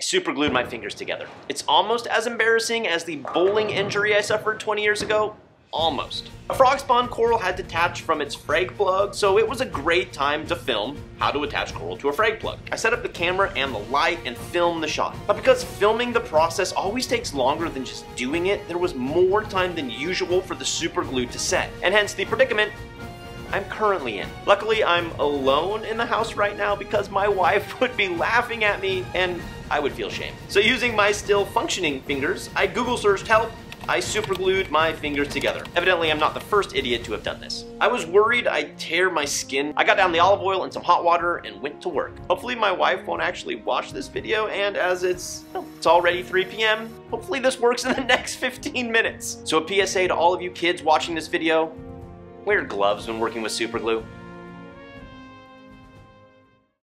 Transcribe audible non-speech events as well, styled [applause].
I superglued my fingers together. It's almost as embarrassing as the bowling injury I suffered 20 years ago, Almost. A frog spawn coral had detached from its frag plug, so it was a great time to film how to attach coral to a frag plug. I set up the camera and the light and filmed the shot. But because filming the process always takes longer than just doing it, there was more time than usual for the super glue to set, and hence the predicament I'm currently in. Luckily, I'm alone in the house right now because my [laughs] wife would be laughing at me and I would feel shame. So using my still functioning fingers, I Google searched help I superglued my fingers together. Evidently, I'm not the first idiot to have done this. I was worried I'd tear my skin. I got down the olive oil and some hot water and went to work. Hopefully my wife won't actually watch this video and as it's, well, it's already 3 p.m., hopefully this works in the [laughs] next 15 minutes. So a PSA to all of you kids watching this video, wear gloves when working with superglue.